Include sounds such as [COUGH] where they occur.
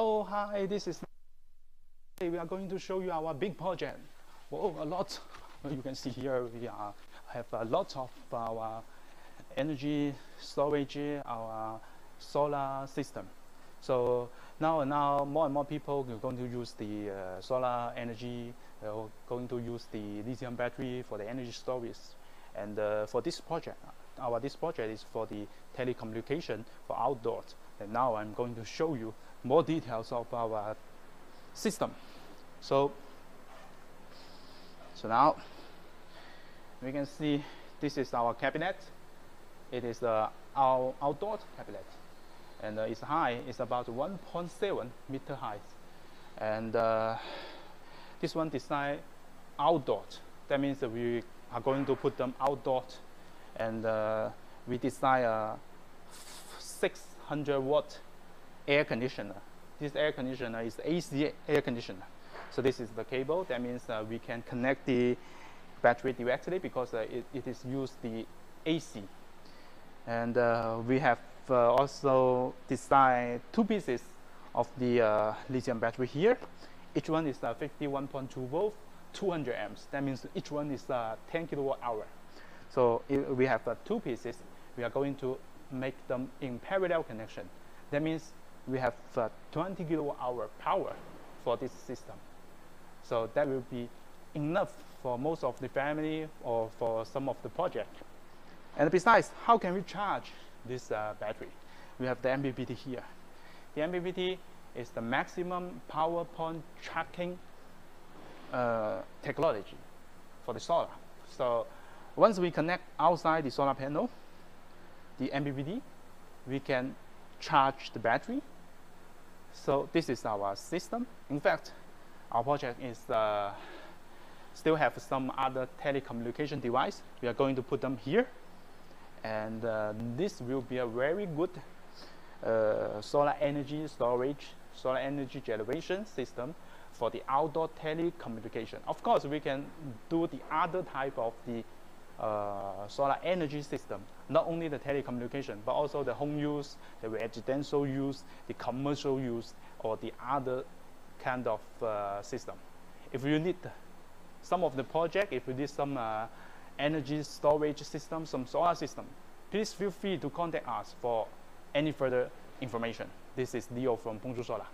Oh, hi, this is. We are going to show you our big project. Whoa, a lot. [LAUGHS] You can see here we are, have a lot of our energy storage, our solar system. So now and now, more and more people are going to use the uh, solar energy, uh, going to use the lithium battery for the energy storage. And uh, for this project, our this project is for the telecommunication for outdoors. And now I'm going to show you more details of our system. So, so now we can see this is our cabinet. It is the our outdoor cabinet, and uh, its high is about 1.7 meter height. And uh, this one designed outdoor. That means that we are going to put them outdoor, and uh, we design a 600 watt air conditioner. This air conditioner is AC air conditioner. So this is the cable. That means uh, we can connect the battery directly because uh, it, it is used the AC. And uh, we have uh, also designed two pieces of the uh, lithium battery here. Each one is uh, 51.2 volt, 200 amps. That means each one is 10 kilowatt hour. So we have two pieces. We are going to make them in parallel connection. That means we have uh, 20 kilowatt hour power for this system. So that will be enough for most of the family or for some of the project. And besides, how can we charge this uh, battery? We have the MPPT here. The MPPT is the maximum power point tracking uh, technology for the solar. So once we connect outside the solar panel, the MPPT, we can charge the battery so this is our system. In fact, our project is uh, still have some other telecommunication device. We are going to put them here. And uh, this will be a very good uh, solar energy storage, solar energy generation system for the outdoor telecommunication. Of course, we can do the other type of the uh, solar energy system, not only the telecommunication, but also the home use, the residential use, the commercial use, or the other kind of uh, system. If you need some of the project, if you need some uh, energy storage system, some solar system, please feel free to contact us for any further information. This is Leo from Bonjour Solar.